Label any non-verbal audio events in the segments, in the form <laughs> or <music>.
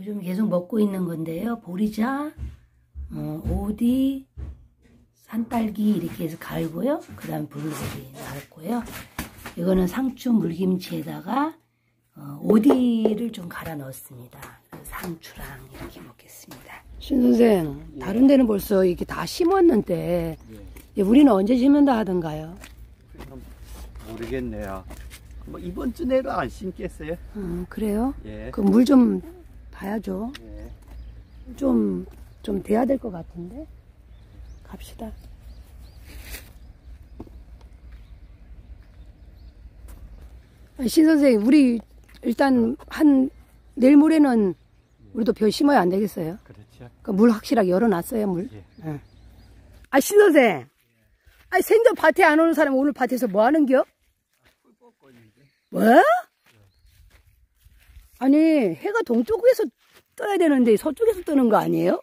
요즘 계속 먹고 있는 건데요. 보리자, 어, 오디, 산딸기 이렇게 해서 갈고요. 그 다음 블루베리 넣었고요. 이거는 상추 물김치에다가 어, 오디를 좀 갈아 넣었습니다. 상추랑 이렇게 먹겠습니다. 신 선생, 다른 데는 벌써 이렇게 다 심었는데 예, 우리는 언제 심는다 하던가요? 모르겠네요. 뭐 이번 주 내로 안 심겠어요? 어, 그래요? 예. 그물좀 봐야죠. 예. 좀, 좀 돼야 될 것 같은데. 갑시다. 아, 신 선생님, 우리 일단 한 내일 모레는 우리도 벼 심어야 안 되겠어요? 그렇죠. 그물 확실하게 열어놨어요, 물. 예. 예. 아, 신 선생. 아, 생전 밭에 안 오는 사람 오늘 밭에서 뭐 하는겨? 뭐? 아니, 해가 동쪽에서 떠야 되는데 서쪽에서 뜨는 거 아니에요?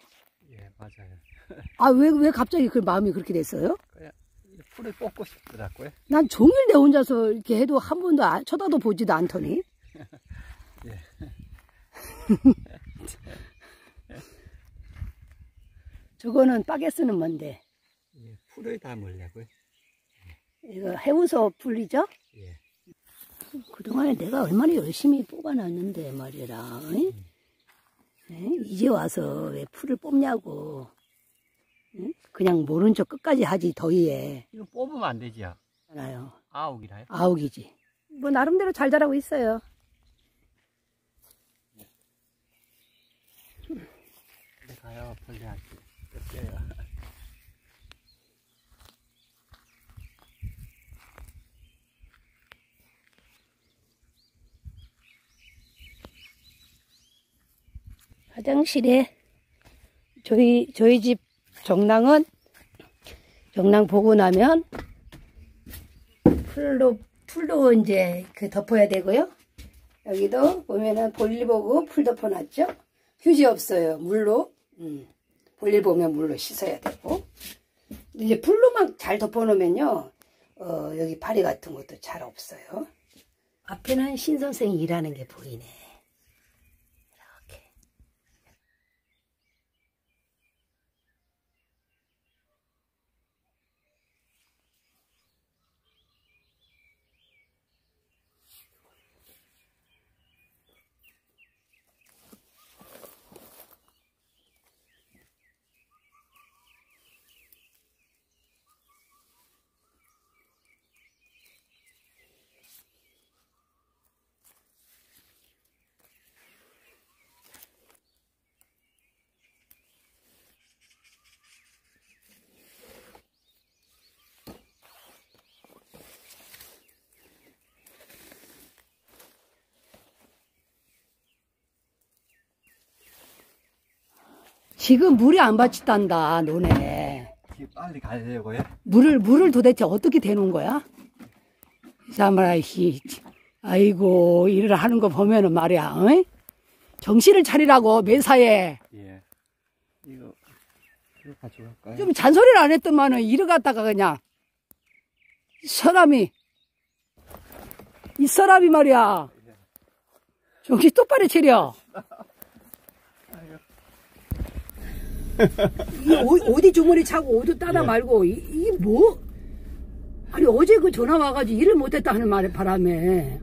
예, 맞아요. <laughs> 아, 왜, 왜 갑자기 그 마음이 그렇게 됐어요? 풀을 뽑고 싶더라고요. 난 종일 내 혼자서 이렇게 해도 한 번도 안- 쳐다도 보지도 않더니. <laughs> 예. <laughs> 저거는 빠개 쓰는 뭔데? 예, 풀을 담으려고요. 이거 해우소 풀이죠? 예. 그동안에 내가 얼마나 열심히 뽑아놨는데 말이라. 응? 응? 이제 와서 왜 풀을 뽑냐고. 응? 그냥 모른 척 끝까지 하지 더위에. 이거 뽑으면 안 되지요. 알아요. 아욱이라요. 아욱이지. 뭐 나름대로 잘 자라고 있어요. 그래 가요, 벌레한테. 화장실에 저희 저희 집 정랑은 정랑 보고 나면 풀로 풀로 이제 그 덮어야 되고요. 여기도 보면은 볼일 보고 풀 덮어놨죠. 휴지 없어요. 물로 음, 볼일 보면 물로 씻어야 되고 이제 풀로만 잘 덮어놓으면요. 어, 여기 파리 같은 것도 잘 없어요. 앞에는 신 선생이 일하는 게 보이네. 지금 물이 안 받친단다, 너네. 지금 빨리 가려고요. 물을, 물을 도대체 어떻게 대놓은 거야? 이 사람아, 씨. 아이고, 일을 하는 거 보면은 말이야, 어? 정신을 차리라고, 매사에. 예. 이거, 이거 가져갈까요? 좀 잔소리를 안 했더만은 일을 갖다가 그냥. 이 사람이, 이 사람이 말이야. 정신 똑바로 차려. 이 오- 어디 주머니 차고 어디 따다 예. 말고 이, 이게 뭐? 아니 어제 그 전화 와가지고 일을 못했다 하는 말 바람에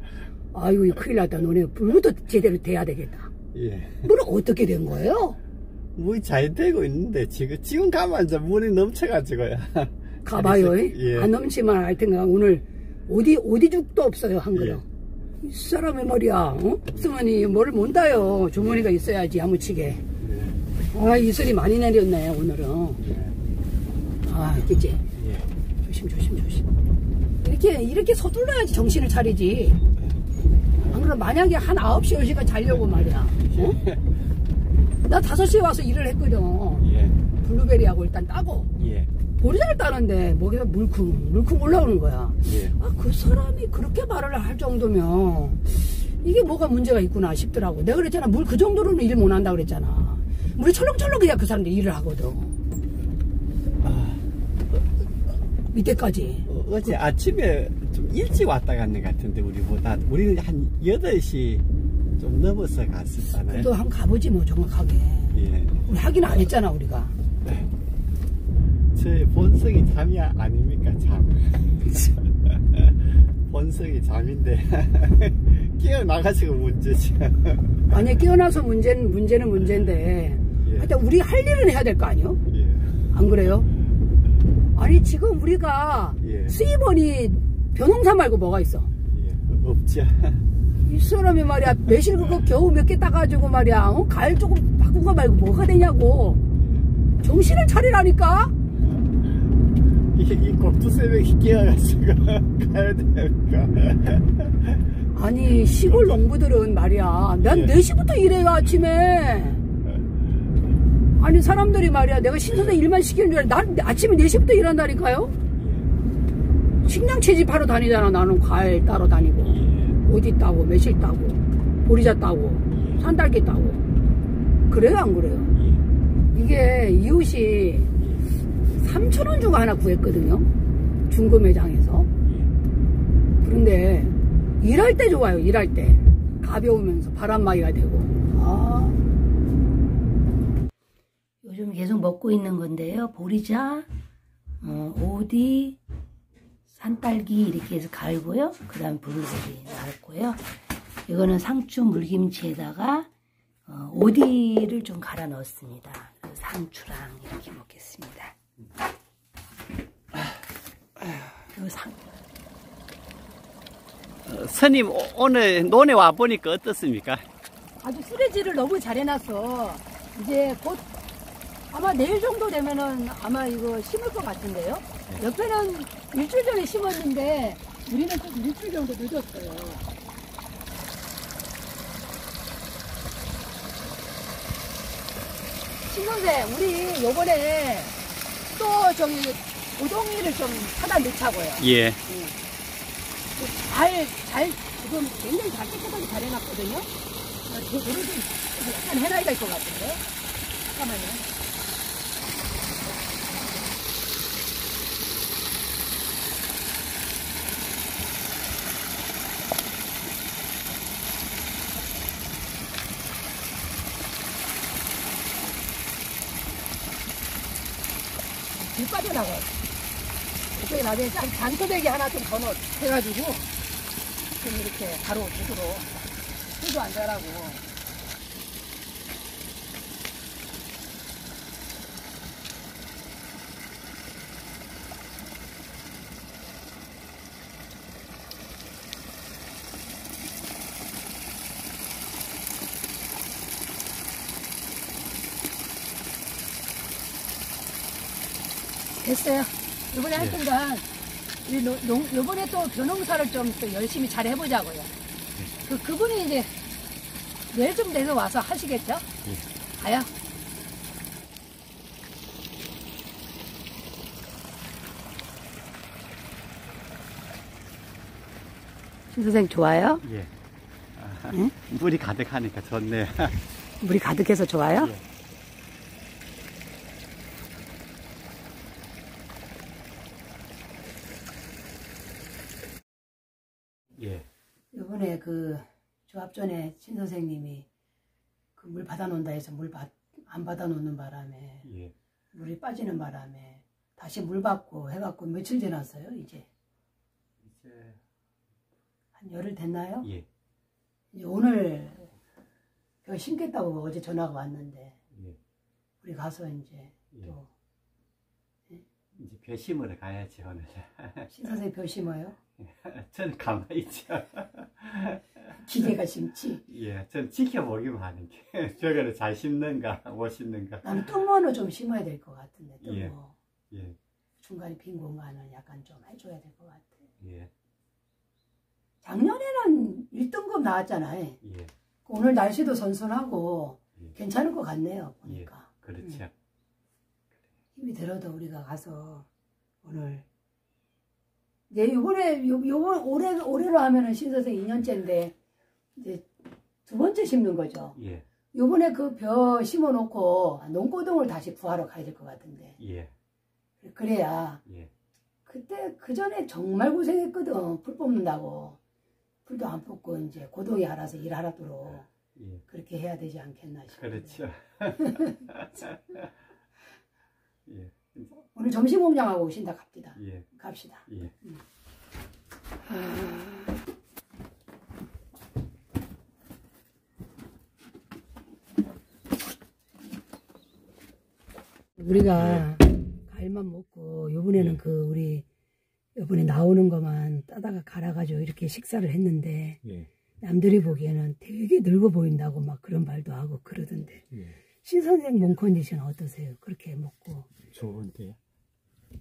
아이고 이거 큰일 났다 너네 불부터 제대로 돼야 되겠다. 예. 물은 어떻게 된 거예요? 물이 잘 되고 있는데, 지금, 지금 가면 이제 물이 넘쳐가지고요. 가봐요. 예. 안 넘치만 할 텐가 오늘 어디 어디 죽도 없어요 한 그릇. 이 사람의 머리야. 어? 없으면 이 뭐를 못 따요. 주머니가 있어야지 야무치게. 아 이슬이 많이 내렸네 오늘은. 아 그치. 예. 조심 조심 조심. 이렇게 이렇게 서둘러야지 정신을 차리지. 안 그럼 만약에 한 9시 10시간 자려고 말이야. 어? 나 5시에 와서 일을 했거든. 예. 블루베리하고 일단 따고. 예. 보리자를 따는데 목에서 물쿵 물쿵 올라오는 거야. 예. 아 그 사람이 그렇게 말을 할 정도면 이게 뭐가 문제가 있구나 싶더라고. 내가 그랬잖아 물 그 정도로는 일 못 한다 그랬잖아. 물이 철렁철렁 그냥 그 사람들 일을 하거든. 아, 밑에까지. 어, 어제 아침에 좀 일찍 왔다 갔는 것 같은데, 우리보다. 우리는 한 8시 좀 넘어서 갔었잖아요. 또 한번 가보지 뭐 정확하게. 예. 우리 확인 안 했잖아 우리가. 저의 본성이 잠이 아닙니까, 잠. <laughs> 본성이 잠인데, <laughs> 깨어나가지고 문제지. 만약 깨어나서 문제는 문제는 문제인데. 예. 하여튼 우리 할 일은 해야 될 거 아니요? 예. 안 그래요? 아니 지금 우리가 예. 수입원이 변홍사 말고 뭐가 있어? 예. 없죠. <laughs> 이 사람이 말이야 매실 그거 겨우 몇 개 따가지고 말이야 어? 가을 조금 바꾼 거 말고 뭐가 되냐고 정신을 차리라니까 이, 이 꼭두새벽에 깨어가지고 가야 되니까. 아니 시골 농부들은 말이야 난 예. 4시부터 일해요 아침에 아니 사람들이 말이야. 내가 신선생 일만 시키는 줄 알아 난 아침에 4시부터 일한다니까요. 식량 채집하러 다니잖아 나는. 과일 따러 다니고. 오디 따고 매실 따고 보리자 따고 산딸기 따고. 그래요 안 그래요? 이게 이웃이 3천원 주고 하나 구했거든요. 중고 매장에서. 그런데 일할 때 좋아요 일할 때. 가벼우면서 바람막이가 되고 아. 요즘 계속 먹고 있는 건데요. 보리자 어, 오디 산딸기 이렇게 해서 갈고요. 그 다음 블루베리 갈고요. 이거는 상추 물김치에다가 어, 오디를 좀 갈아 넣었습니다. 그래서 상추랑 이렇게 먹겠습니다. 이거 상, 스님, 오- 오늘 논에 와 보니까 어떻습니까? 아주 쓰레기를 너무 잘 해놨어. 이제 곧 아마 내일 정도 되면은 아마 이거 심을 것 같은데요. 옆에는 일주일 전에 심었는데 우리는 좀 일주일 정도 늦었어요. 신선생, 우리 요번에 또 저기 고동이를 좀 사다 넣자고요. 예. 잘, 잘, 지금 굉장히 잘 깨끗하게 잘 해놨거든요. 저를 좀 약간 해놔야 될 것 같은데. 잠깐만요. 물 빠져나가요. 이쪽에 나중에 짠, 잔토대기 하나 좀더 넣어, 해가지고, 좀 이렇게 바로 붓으로 술도 안 자라고 됐어요. 이번에 하여튼간 이 노- 농- 요번에 또 변홍사를 좀 또 열심히 잘 해보자고요. 그, 그분이 이제 내일 좀 돼서 와서 하시겠죠? 가요. 신 선생 좋아요? 예. 아, 응? 물이 가득하니까 좋네요. 물이 가득해서 좋아요? 예. 예. 이번에 그 조합 전에 신 선생님이 그 물 받아놓는다 해서 물 안 받아놓는 바람에 예. 물이 빠지는 바람에 다시 물 받고 해갖고 며칠 지났어요 이제 이제, 한 열흘 됐나요? 예. 이제 오늘 그 심겠다고 어제 전화가 왔는데 예. 우리 가서 이제 예. 또 이제 배심으로 가야지, 오늘. 신 선생 표 심어요? <laughs> 저는 가만히 있죠. <laughs> 기계가 심지 예. 전 지켜보기만 하는 게. <laughs> 저거를 잘 심는가, 못 심는가. 나는 뚱모는 좀 심어야 될 것 같은데 뚱모 예. 예. 중간에 빈 공간을 약간 좀 해줘야 될 것 같아 예. 작년에는 1등급 나왔잖아요 예. 오늘 날씨도 선선하고 예. 괜찮을 것 같네요 보니까 그렇죠. 힘이 들어도 우리가 가서 오늘 이제 요번에 요, 요번 올해 올해로 하면은 신선생 2년째인데 이제 두 번째 심는 거죠. 예. 요번에 그 벼 심어 놓고 농고동을 다시 구하러 가야 될 것 같은데 예. 그래야 예. 그때 그 전에 정말 고생했거든 풀 뽑는다고 풀도 안 뽑고 이제 고동이 알아서 일하라도록 예. 그렇게 해야 되지 않겠나 싶어요. 그렇죠. <laughs> 예. 오늘 점심 공장하고 오신다 갑니다. 예. 갑시다. 예. 우리가 과일만 먹고 요번에는 예. 그 우리 요번에 나오는 것만 따다가 갈아가지고 이렇게 식사를 했는데 예. 남들이 보기에는 되게 늙어 보인다고 막 그런 말도 하고 그러던데 예. 신 선생 몸 컨디션 어떠세요? 그렇게 먹고 좋은데.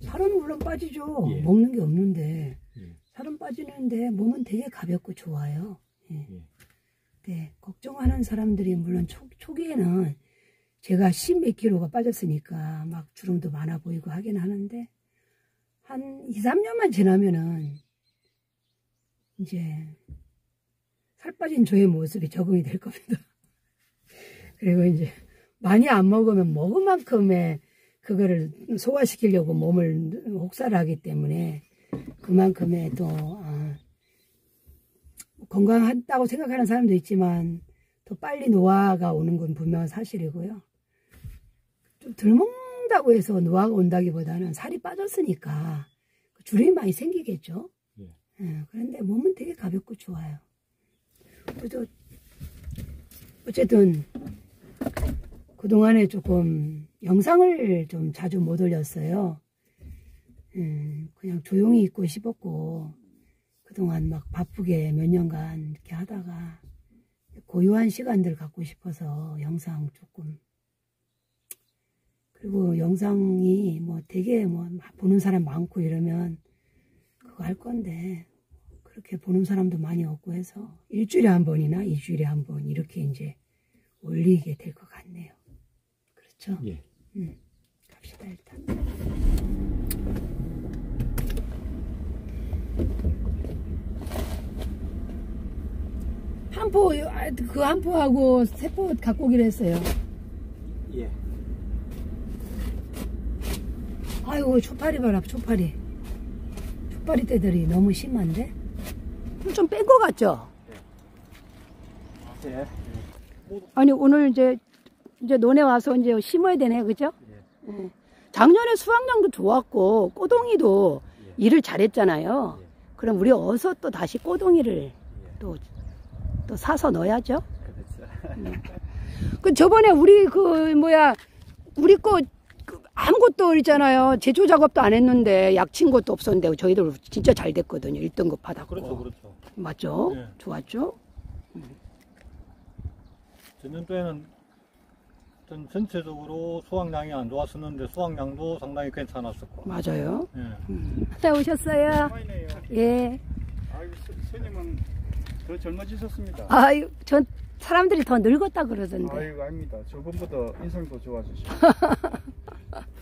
살은 물론 빠지죠. 예. 먹는 게 없는데 예. 살은 빠지는데 몸은 되게 가볍고 좋아요. 예. 예. 네, 걱정하는 사람들이 물론 초, 초기에는 제가 10몇 킬로가 빠졌으니까 막 주름도 많아 보이고 하긴 하는데 한 2, 3년만 지나면은 이제 살 빠진 저의 모습이 적응이 될 겁니다. <laughs> 그리고 이제 많이 안 먹으면 먹은 만큼의 그거를 소화시키려고 몸을 혹사를 하기 때문에 그만큼의 또 아, 건강하다고 생각하는 사람도 있지만 더 빨리 노화가 오는 건 분명한 사실이고요. 좀 덜 먹는다고 해서 노화가 온다기보다는 살이 빠졌으니까 그 주름이 많이 생기겠죠. 예. 예, 그런데 몸은 되게 가볍고 좋아요. 그래도 어쨌든 그동안에 조금 영상을 좀 자주 못 올렸어요. 음, 그냥 조용히 있고 싶었고 그동안 막 바쁘게 몇 년간 이렇게 하다가 고요한 시간들 갖고 싶어서 영상 조금 그리고 영상이 뭐 되게 뭐 보는 사람 많고 이러면 그거 할 건데 그렇게 보는 사람도 많이 없고 해서 일주일에 한 번이나 이주일에 한 번 이렇게 이제 올리게 될 것 같네요. 그렇죠? 예. 음, 갑시다 일단. 한 포, 아, 그한 포하고 세포 갖고 오기로 했어요. 예. 아이고, 초파리 봐라, 초파리. 초파리 떼들이 너무 심한데? 좀 뺀 것 같죠? 예. 아니, 오늘 이제, 이제 논에 와서 이제 심어야 되네, 그죠? 예. 예. 작년에 수확량도 좋았고, 꼬동이도 예. 일을 잘했잖아요. 예. 그럼 우리 어서 또 다시 꼬동이를 예. 또, 또 사서 넣어야죠. 그렇죠. 그 저번에 우리 그 뭐야 우리 거그 아무것도 있잖아요 제조 작업도 안 했는데 약친 것도 없었는데 저희들 진짜 잘 됐거든요 1등급 받았고 그렇죠, 그렇죠. 맞죠 네. 좋았죠 전년도에는 전 전체적으로 수확량이 안 좋았었는데 수확량도 상당히 괜찮았었고. 맞아요 예. 네 오셨어요 파이네요. 예 아이고 스- 스님은 더 젊어지셨습니다. 아유 전 사람들이 더 늙었다 그러던데 아이고 아닙니다. 저번보다 인상도 좋아지시고. <laughs>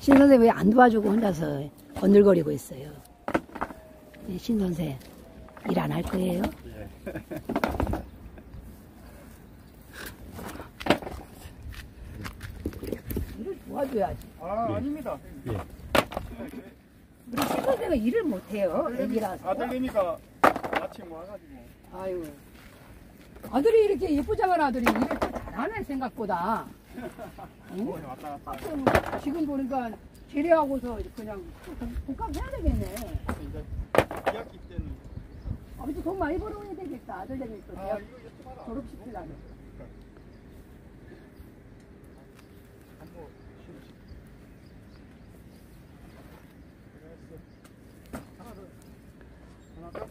신 선생 왜 안 도와주고 혼자서 건들거리고 있어요? 네, 신 선생 일 안 할 거예요 <laughs> 일을 도 와줘야지 아, 아닙니다. 우리 신 선생은 일을 못해요 애기라서 아들내미가 아침 와가지고. 아유. 아들이 이렇게 예쁘장한 아들이 일을 또 잘하네 생각보다. 응? 하여튼 지금 보니까 제대하고서 그냥 복학해야 되겠네. 이제 2학기 때는. 아버지 돈 많이 벌어야 되겠다. 아들내미 또 아. 졸업시키려면. 한번 쉬우시. 그랬어. 하나 더. 하나 더.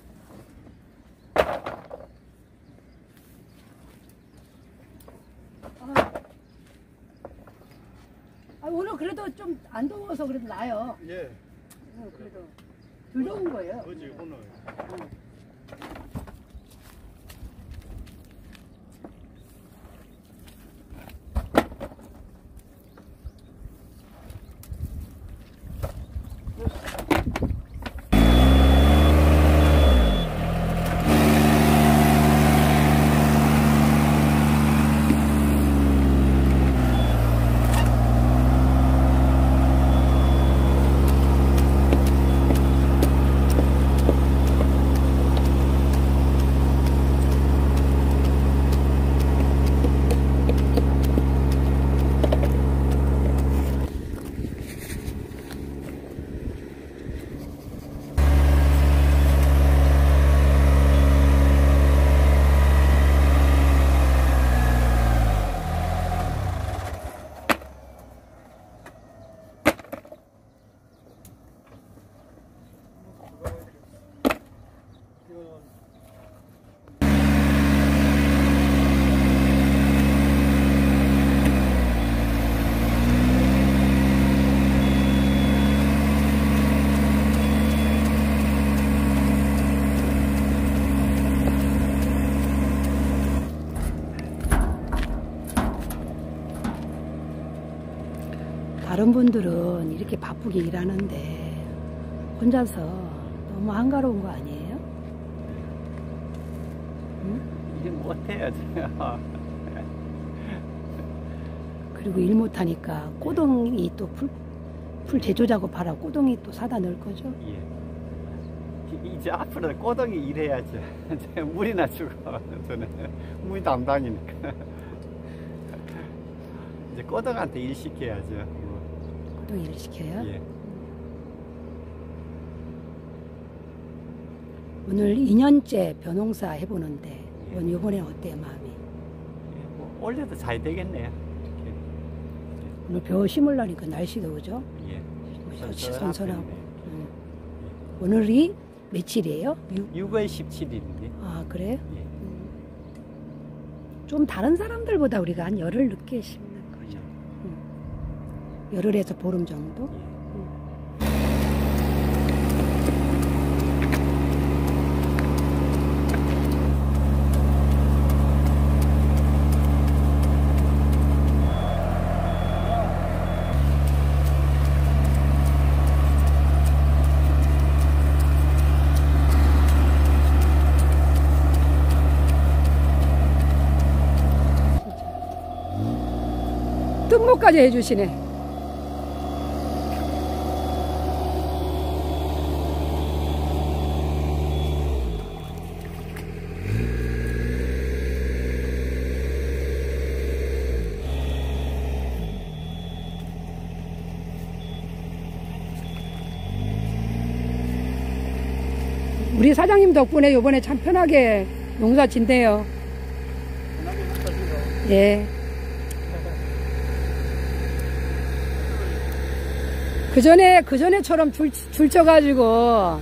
그래도 좀 안 더워서 그래도 나요. 예. 어, 그래도 덜 더운 거예요. 어제 오늘. 다른 분들은 이렇게 바쁘게 일하는데 혼자서 너무 한가로운 거 아니에요? 이제 못해야지. <laughs> 그리고 일 못하니까 꼬동이 또 풀, 풀 제초 작업하라 꼬동이 또 사다 넣을 거죠? 예. 이제 앞으로 꼬덩이 일해야죠. <laughs> 제가 물이나 주고 <laughs> 저는 물 담당이니까. 이제 꼬덩한테 일 시켜야죠. 뭐, 꼬동 일을 시켜요? 예. 오늘 2년째 변홍사 해보는데 오늘 이번에 어때요 마음이? 예, 뭐 올려도 잘 되겠네요. 오늘 벼 심으려니까 날씨도 그죠? 예. 좋지 선선하고. 음. 오늘이 며칠이에요? 6, 6월 17일인데. 아 그래요? 예. 좀 다른 사람들보다 우리가 한 열흘 늦게 거죠. 열흘에서 보름 정도? 예. 뜬목까지 해주시네. 우리 사장님 덕분에 요번에 참 편하게 농사 진대요. 예. 그 전에, 그 전에처럼 줄, 줄 쳐가지고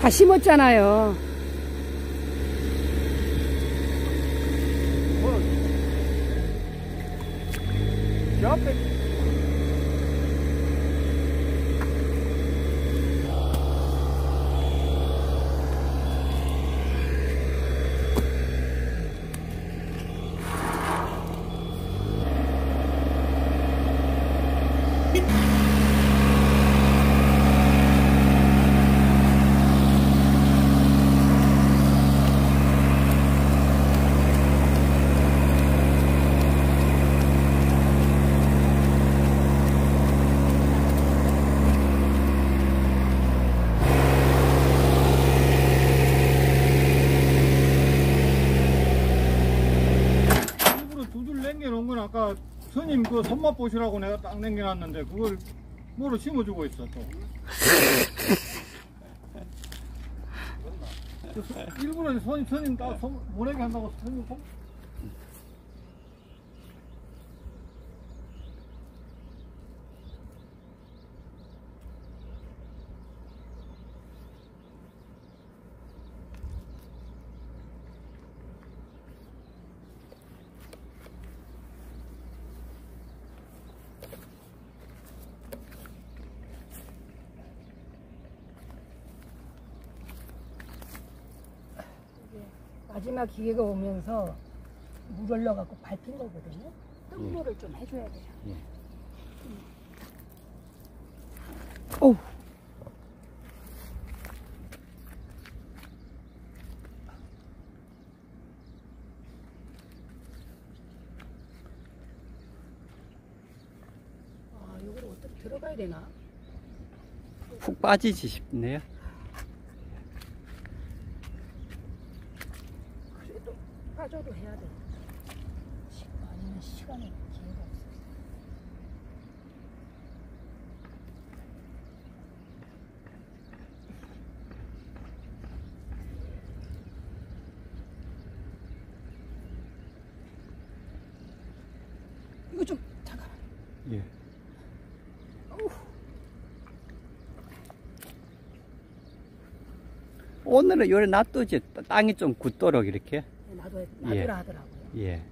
다 심었잖아요. 저 앞에 일부러 두 줄 남겨놓은 건 아까 스님 그 손맛 보시라고 내가 딱 남겨놨는데 그걸 뭐로 심어주고 있어 또. <laughs> 일부러 손, 스님 딱 손, 보내게 한다고 스님 손, 마지막 기계가 오면서 물 흘러갖고 밟힌 거거든요. 뜸물을 좀 해줘야 돼요. 예. 오. 아, 이걸 어떻게 들어가야 되나? 푹 빠지지 싶네요. 그래도 빠져도 해야 돼. 아니면 시간이 기회가 없어. 이거 좀 잠깐만. 예. 오늘은 요래 놔두지 땅이 좀 굳도록 이렇게. 나도 예. 놔두라 하더라고요. 예.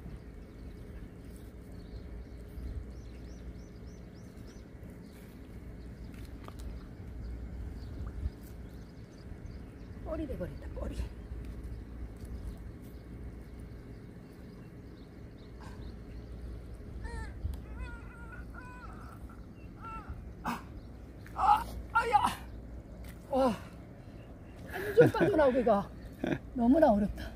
뻘이 돼버린다. 뻘이. 와, 완전 빠져나오기가 너무나 어렵다.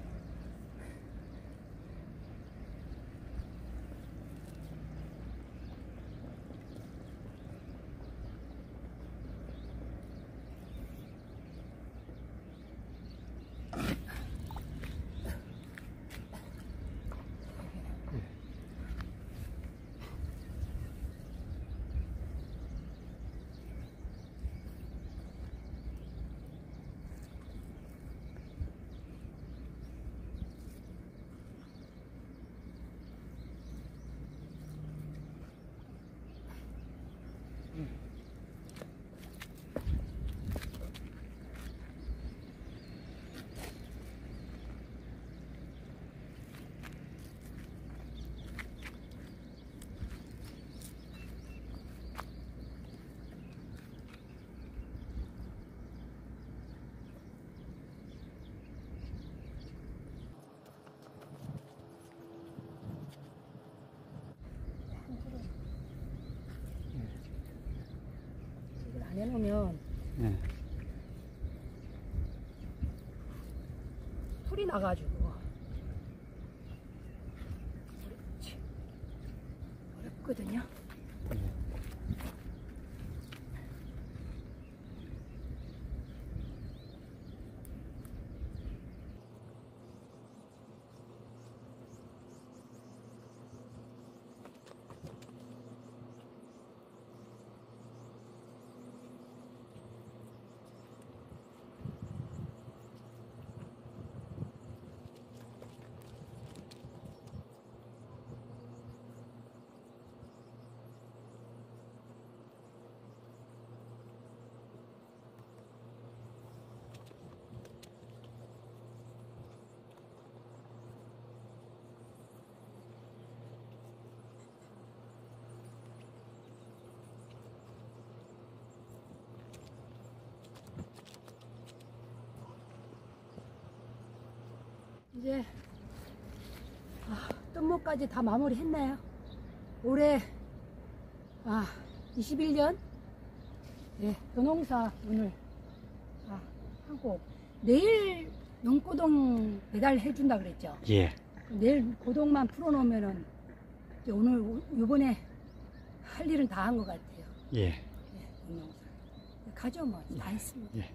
해놓으면 예. 풀이 나가지고. 어렵거든요. 이제 아, 뜬목까지 다 마무리했나요? 올해 아 21년 예, 변홍사 오늘 아, 하고 내일 농고동 배달해 준다 그랬죠. 예. 내일 고동만 풀어놓으면은 오늘 요번에 할 일은 다 한 것 같아요. 예. 예, 변홍사 가죠 뭐 다 했습니다. 예.